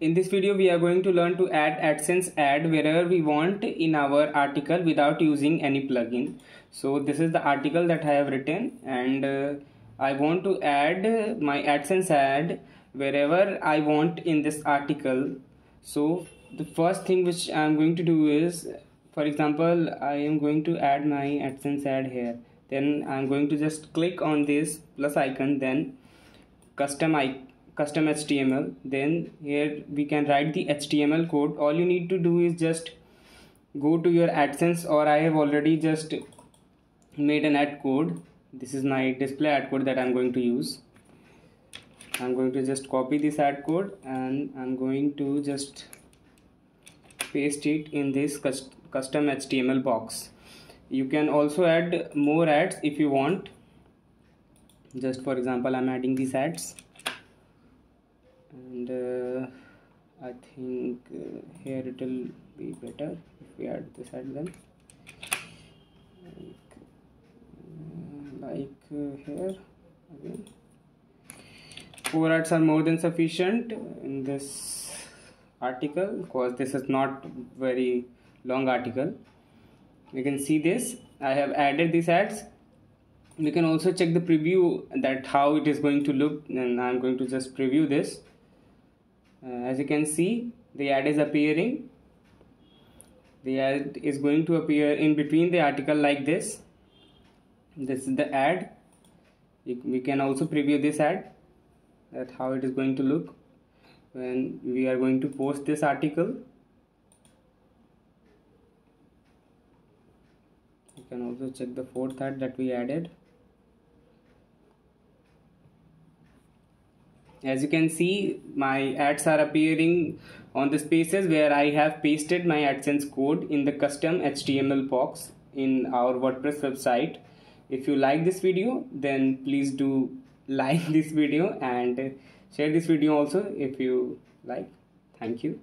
In this video, we are going to learn to add AdSense ad wherever we want in our article without using any plugin. So this is the article that I have written and uh, I want to add my AdSense ad wherever I want in this article. So the first thing which I am going to do is, for example, I am going to add my AdSense ad here. Then I'm going to just click on this plus icon, then custom icon custom HTML then here we can write the HTML code. All you need to do is just go to your AdSense or I have already just made an ad code. This is my display ad code that I'm going to use. I'm going to just copy this ad code and I'm going to just paste it in this custom HTML box. You can also add more ads if you want. Just for example I'm adding these ads and uh, I think uh, here it will be better if we add this at them like, uh, like uh, here again. Four ads are more than sufficient in this article because this is not very long article. You can see this. I have added these ads. We can also check the preview that how it is going to look and I'm going to just preview this Uh, as you can see the ad is appearing. The ad is going to appear in between the article like this. This is the ad. We can also preview this ad that how it is going to look when we are going to post this article. You can also check the fourth ad that we added as you can see my ads are appearing on the spaces where I have pasted my AdSense code in the custom HTML box in our WordPress website. If you like this video then please do like this video and share this video also if you like. Thank you